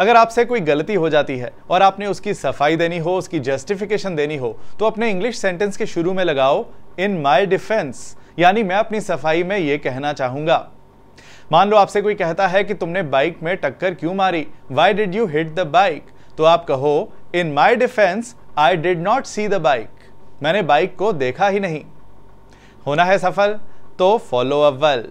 अगर आपसे कोई गलती हो जाती है और आपने उसकी सफ़ाई देनी हो, उसकी जस्टिफिकेशन देनी हो तो अपने इंग्लिश सेंटेंस के शुरू में लगाओ इन माई डिफेंस यानी मैं अपनी सफ़ाई में यह कहना चाहूँगा। मान लो आपसे कोई कहता है कि तुमने बाइक में टक्कर क्यों मारी? Why did you hit the bike तो आप कहो in my defence I did not see the bike मैंने बाइक को देखा ही नहीं। होना है सफल तो फॉलो अव्वल